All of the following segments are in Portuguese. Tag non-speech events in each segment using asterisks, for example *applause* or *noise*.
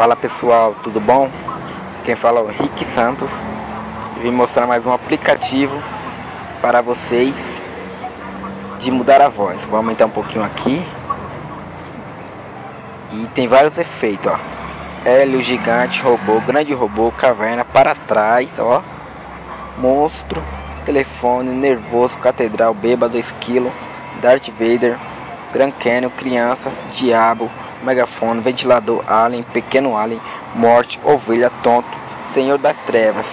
Fala pessoal, tudo bom? Quem fala é o Rick Santos. Vim mostrar mais um aplicativo para vocês de mudar a voz. Vou aumentar um pouquinho aqui. E tem vários efeitos, ó. Hélio, gigante, robô, grande robô, caverna, para trás, ó. Monstro, telefone, nervoso, catedral, bêbado, esquilo, Darth Vader, Grand Canyon, criança, diabo, megafone, ventilador, alien, pequeno alien, morte, ovelha, tonto, senhor das trevas.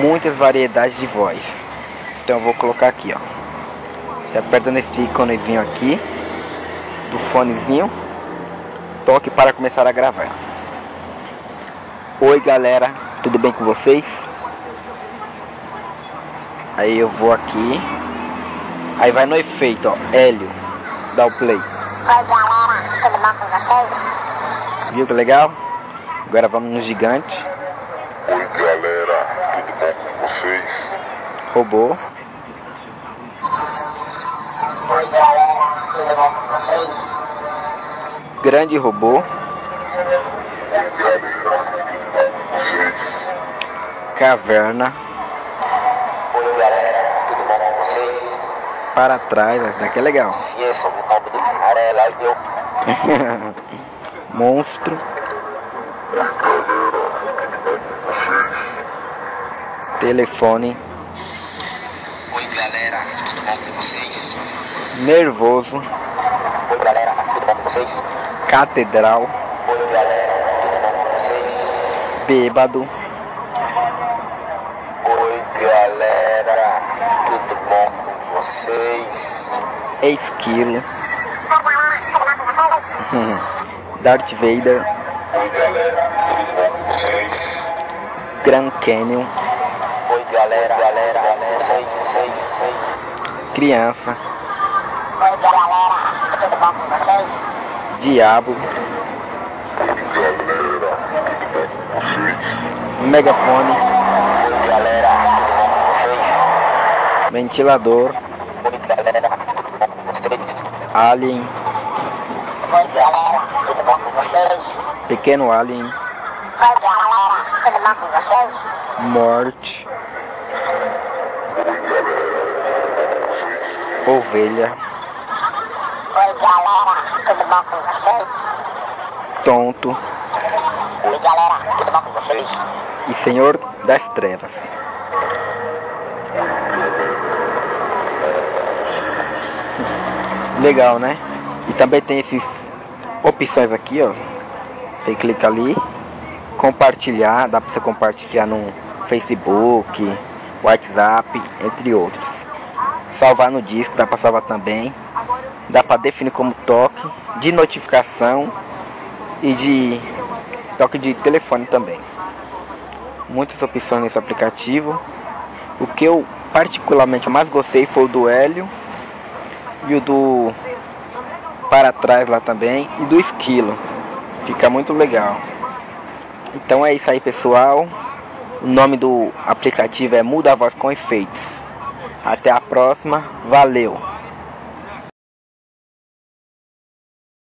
Muitas variedades de voz. Então vou colocar aqui, ó. Você aperta nesse íconezinho aqui do fonezinho. Toque para começar a gravar. Oi galera, tudo bem com vocês? Aí eu vou aqui. Aí vai no efeito, ó, Hélio. Dá o play. Oi galera, tudo bom com vocês? Viu que legal? Agora vamos no gigante. Oi galera, tudo bom com vocês? Robô. Oi galera, tudo bom com vocês? Grande robô. Oi galera, tudo bom com vocês? Caverna. Para trás. Essa daqui é legal. É eu. *laughs* Monstro. Telefone. Oi galera, tudo bom com vocês? Nervoso. Oi galera, tudo bom com vocês? Catedral. Oi galera, tudo bom com vocês? Bêbado. Esquilo. Darth Vader. Galera? Grand Canyon. Oi galera, galera, vocês, vocês, vocês. Criança. Oi galera, tudo bom com vocês? Diabo. Galera? Megafone. Oi galera, tudo bom com vocês? Ventilador. Oi galera, tudo bom com vocês? Alien. Oi galera, tudo bom com vocês? Pequeno Alien. Oi galera, tudo bom com vocês? Morte. Ovelha. Oi galera, tudo bom com vocês? Tonto. Oi galera, tudo bom com vocês? E Senhor das Trevas. Legal, né? E também tem esses opções aqui, ó. Você clica ali, compartilhar, dá para você compartilhar no Facebook, WhatsApp, entre outros. Salvar no disco, dá para salvar também. Dá para definir como toque de notificação e de toque de telefone também. Muitas opções nesse aplicativo. O que eu particularmente mais gostei foi o do Hélio e o do para trás lá também e do esquilo. Fica muito legal. Então é isso aí, pessoal. O nome do aplicativo é Muda a Voz com Efeitos. Até a próxima. Valeu.